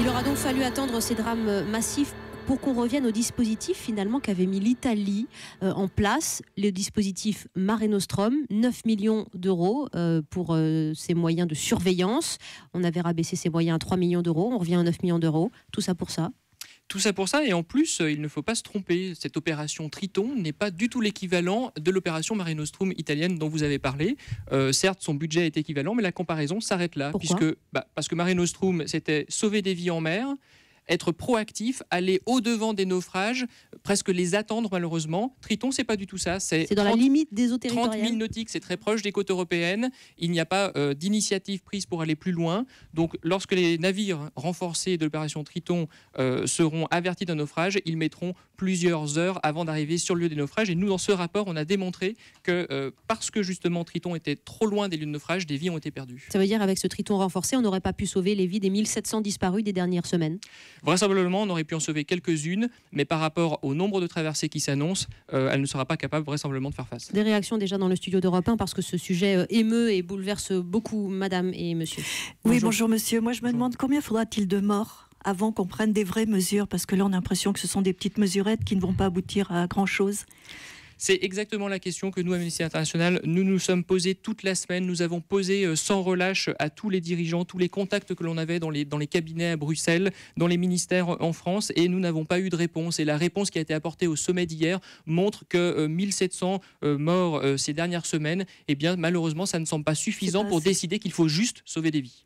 Il aura donc fallu attendre ces drames massifs pour qu'on revienne au dispositif finalement qu'avait mis l'Italie euh, en place, le dispositif Mare Nostrum, 9 millions d'euros euh, pour euh, ces moyens de surveillance. On avait rabaissé ces moyens à 3 millions d'euros, on revient à 9 millions d'euros, tout ça pour ça. Tout ça pour ça, et en plus, il ne faut pas se tromper, cette opération Triton n'est pas du tout l'équivalent de l'opération Mare Nostrum italienne dont vous avez parlé. certes, son budget est équivalent, mais la comparaison s'arrête là, puisque bah, parce que Mare Nostrum, c'était sauver des vies en mer, être proactif, aller au-devant des naufrages, presque les attendre malheureusement. Triton, c'est pas du tout ça. C'est dans la limite des eaux 30 000 nautiques, c'est très proche des côtes européennes. Il n'y a pas euh, d'initiative prise pour aller plus loin. Donc, lorsque les navires renforcés de l'opération Triton euh, seront avertis d'un naufrage, ils mettront plusieurs heures avant d'arriver sur le lieu des naufrages. Et nous, dans ce rapport, on a démontré que euh, parce que justement Triton était trop loin des lieux de naufrage, des vies ont été perdues. Ça veut dire avec ce Triton renforcé, on n'aurait pas pu sauver les vies des 1700 disparus des dernières semaines? Vraisemblablement, on aurait pu en sauver quelques-unes, mais par rapport au nombre de traversées qui s'annoncent, euh, elle ne sera pas capable vraisemblablement de faire face. Des réactions déjà dans le studio d'Europe 1 parce que ce sujet euh, émeut et bouleverse beaucoup madame et monsieur. Oui, bonjour monsieur. Moi, je me demande combien faudra-t-il de morts avant qu'on prenne des vraies mesures Parce que là, on a l'impression que ce sont des petites mesurettes qui ne vont pas aboutir à grand-chose. C'est exactement la question que nous, Amnesty International, nous nous sommes posés toute la semaine. Nous avons posé euh, sans relâche à tous les dirigeants, tous les contacts que l'on avait dans les, dans les cabinets à Bruxelles, dans les ministères en France, et nous n'avons pas eu de réponse. Et la réponse qui a été apportée au sommet d'hier montre que 1700 euh, euh, morts ces dernières semaines, eh bien, malheureusement, ça ne semble pas suffisant pour décider qu'il faut juste sauver des vies.